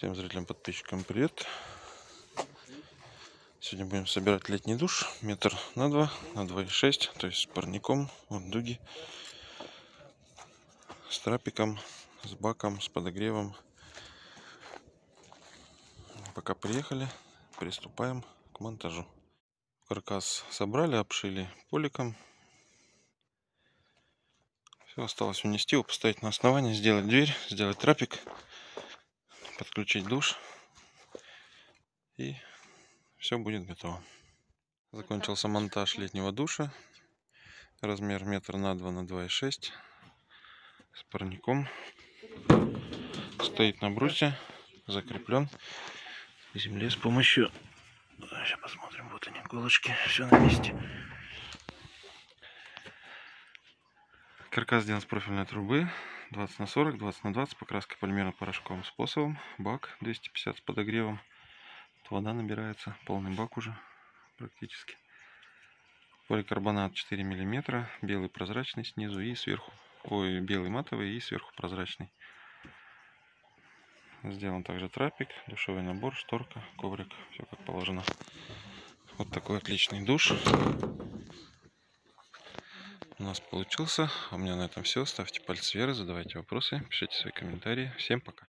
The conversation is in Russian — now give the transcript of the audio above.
Всем зрителям, подписчикам привет. Сегодня будем собирать летний душ. Метр на два, на два и шесть. То есть с парником, вот дуги. С трапиком, с баком, с подогревом. Пока приехали, приступаем к монтажу. Каркас собрали, обшили поликом. Все осталось унести его, поставить на основание, сделать дверь, сделать трапик подключить душ и все будет готово. Закончился монтаж летнего душа. Размер метр на два на два и шесть с парником. Стоит на брусе, закреплен в земле с помощью... Сейчас посмотрим, вот они, иголочки, все на месте. Каркас сделан с профильной трубы 20 на 40, 20 на 20, покраска полимерно-порошковым способом. Бак 250 с подогревом. Вода набирается, полный бак уже практически. Поликарбонат 4 мм, белый прозрачный снизу и сверху. Ой, белый матовый и сверху прозрачный. Сделан также трапик, душевой набор, шторка, коврик, все как положено. Вот такой отличный душ у нас получился. У меня на этом все. Ставьте пальцы вверх, задавайте вопросы, пишите свои комментарии. Всем пока.